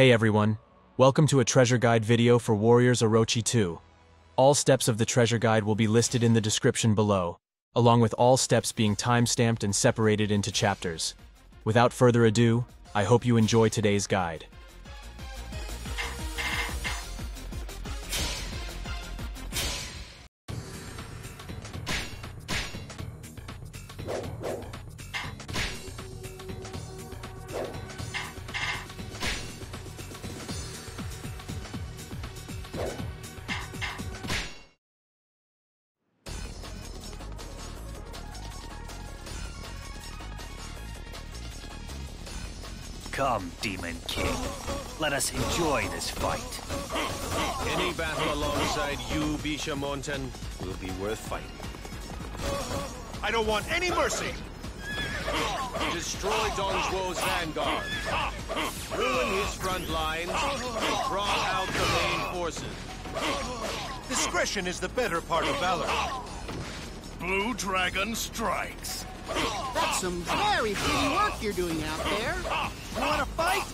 Hey everyone, welcome to a treasure guide video for Warriors Orochi 2. All steps of the treasure guide will be listed in the description below, along with all steps being time-stamped and separated into chapters. Without further ado, I hope you enjoy today's guide. Come, Demon King. Let us enjoy this fight. Any battle alongside you, Bishamonten, will be worth fighting. I don't want any mercy! Destroy Dong Zhuo's vanguard. Ruin his front lines. And draw out the main forces. Discretion is the better part of valor. Blue Dragon strikes. That's some very pretty work you're doing out there. You want to fight?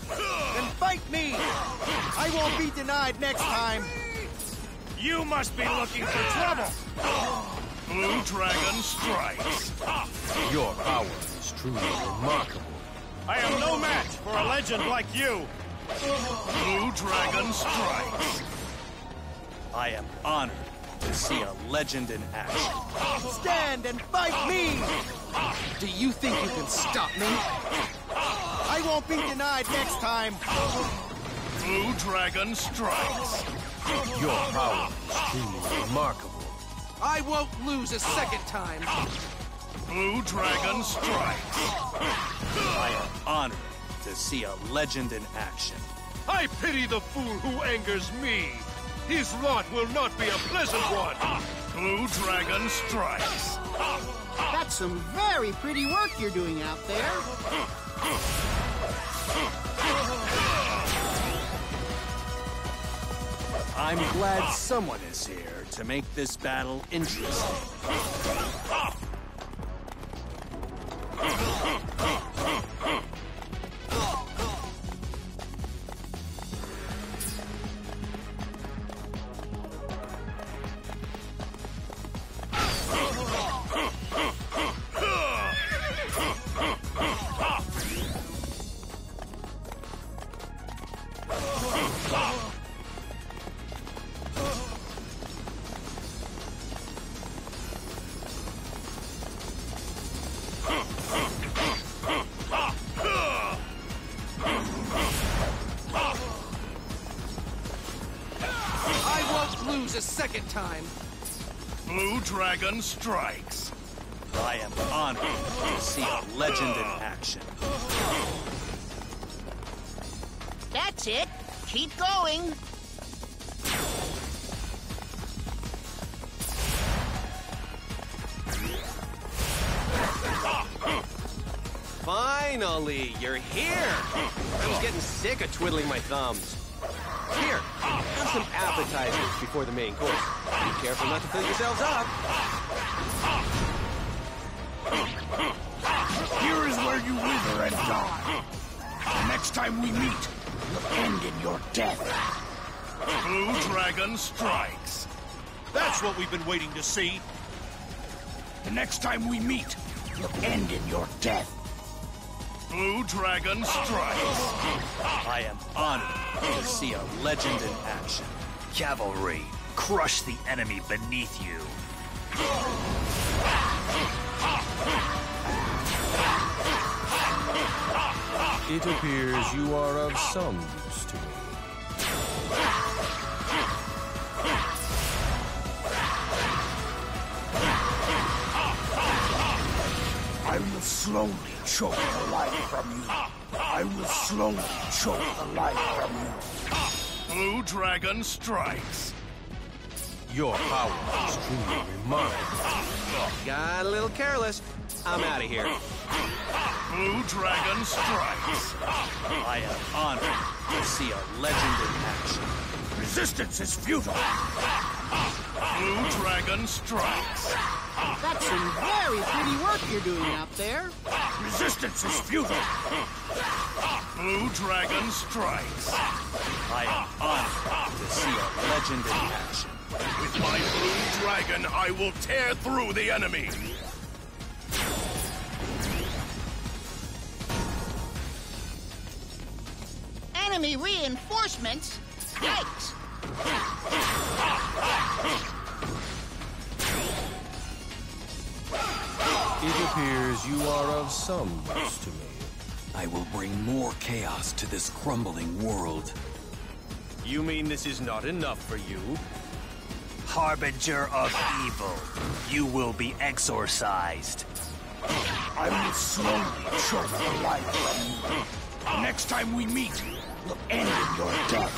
Then fight me! I won't be denied next time. You must be looking for trouble. Blue Dragon strikes. Your power is truly remarkable. I am no match for a legend like you. Blue Dragon strikes. I am honored to see a legend in action. Stand and fight me! Do you think you can stop me? I won't be denied next time. Blue Dragon strikes. Your power is truly remarkable. I won't lose a second time. Blue Dragon strikes. I am honored to see a legend in action. I pity the fool who angers me. His lot will not be a pleasant one. Blue Dragon strikes. That's some very pretty work you're doing out there. I'm glad someone is here to make this battle interesting. I won't lose a second time. Blue Dragon strikes. I am honored to see a legend in action. That's it. Keep going. Finally, you're here. I was getting sick of twiddling my thumbs. Here, have some appetizers before the main course. Be careful not to fill yourselves up. Here is where you wither and die. The next time we meet, will end in your death. Blue Dragon strikes. That's what we've been waiting to see. The next time we meet, will end in your death. Blue Dragon strikes. I am honored to see a legend in action. Cavalry, crush the enemy beneath you. It appears you are of some use to me. I will slowly choke the life from you. I will slowly choke the life from you. Blue Dragon strikes. Your power is truly remarkable. Got a little careless. I'm out of here. Blue Dragon strikes. I am honored to see a legend in action. Resistance is futile. Blue Dragon strikes. That's some very pretty work you're doing out there. Resistance is futile. Blue Dragon strikes. I am honored to see a legend in action. With my Blue Dragon, I will tear through the enemy. Enemy reinforcements? Yikes! It appears you are of some use to me. I will bring more chaos to this crumbling world. You mean this is not enough for you? Harbinger of evil, you will be exorcised. I will slowly choke the life from you. The next time we meet, will end in your death.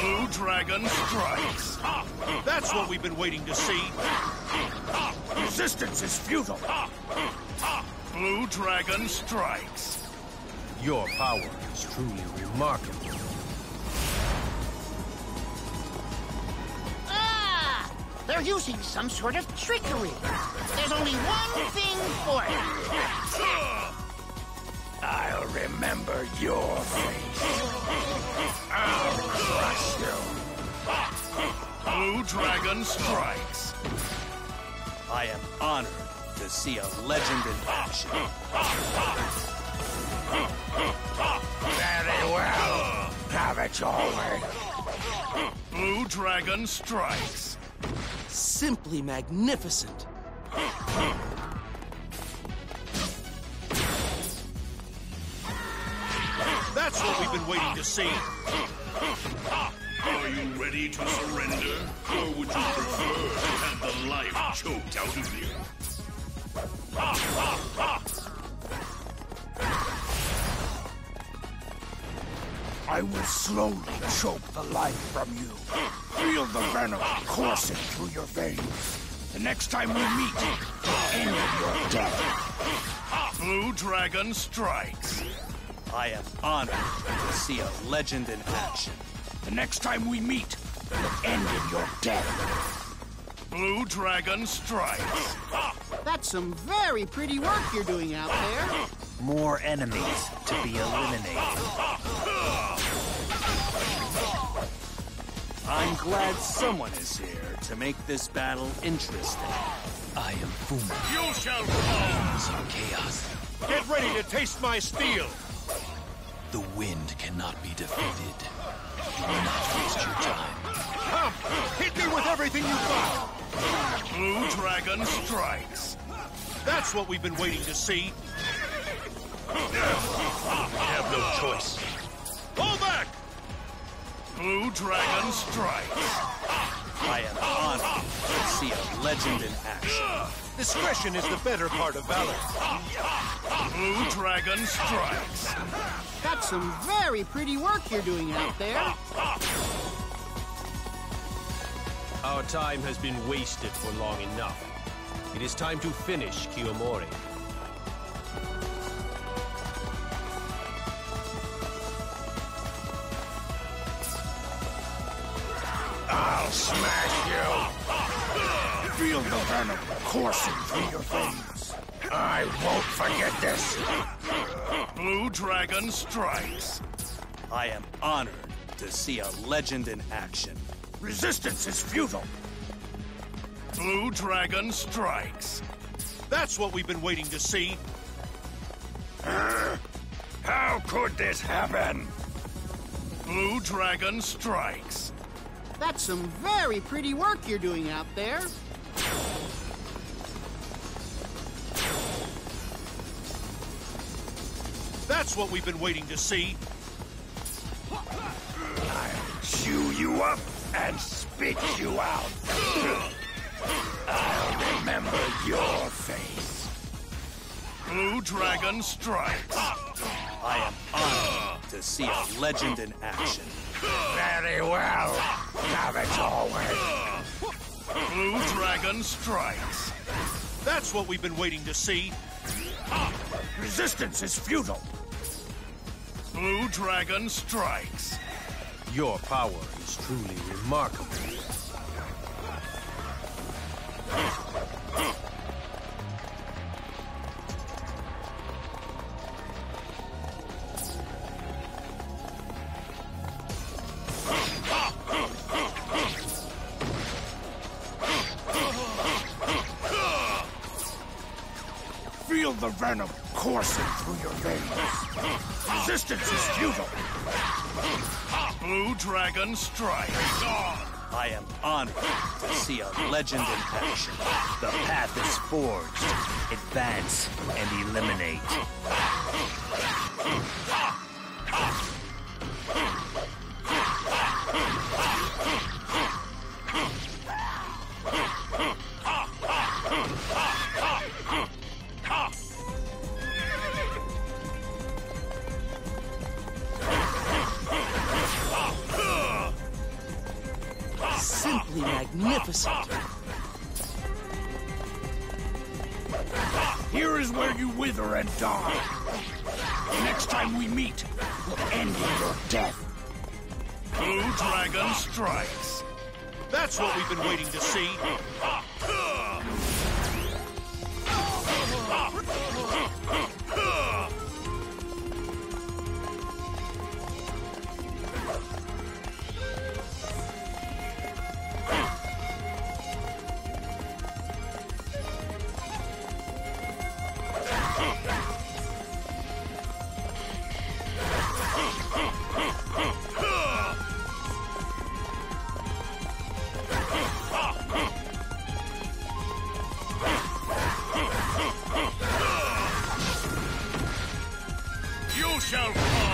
Blue Dragon strikes. That's what we've been waiting to see. Resistance is futile. Blue Dragon strikes. Your power is truly remarkable. Ah! They're using some sort of trickery. There's only one thing for it. I'll remember your Blue Dragon strikes. I am honored to see a legend in action. Very well. Have it your way. Blue Dragon strikes. Simply magnificent. That's what we've been waiting to see. Are you ready to surrender? Or would you prefer to have the life choked out of you? I will slowly choke the life from you. Feel the venom coursing through your veins. The next time we meet, the end of your death. Blue Dragon strikes. I am honored to see a legend in action. The next time we meet, the end in your death. Blue Dragon strikes. That's some very pretty work you're doing out there. More enemies to be eliminated. I'm glad someone is here to make this battle interesting. I am Fuma. You shall fall. Some chaos. Get ready to taste my steel! The wind cannot be defeated. Waste your time. Come! Hit me with everything you've got! Blue Dragon strikes. That's what we've been waiting to see. We have no choice. Pull back! Blue Dragon strikes. I am honored to see a legend in action. Discretion is the better part of valor. Blue Dragon strikes. That's some very pretty work you're doing out there. Our time has been wasted for long enough. It is time to finish Kiyomori. I'll smash you. Feel the venom coursing through your veins. I won't forget this. Blue Dragon strikes. I am honored to see a legend in action. Resistance is futile. Blue Dragon strikes. That's what we've been waiting to see. How could this happen? Blue Dragon strikes. That's some very pretty work you're doing out there. That's what we've been waiting to see. Chew you up and spit you out. I'll remember your face. Blue Dragon strikes. I am honored to see a legend in action. Very well. Have it your way. Blue Dragon strikes. That's what we've been waiting to see. Resistance is futile. Blue Dragon strikes. Your power is truly remarkable. Feel the venom! Coursing through your veins. Resistance is futile. Blue Dragon Strike. I am honored to see a legend in action. The path is forged. Advance and eliminate. You wither and die. Next time we meet, we'll end your death. Blue Dragon Strikes. That's what we've been waiting to see. shall fall!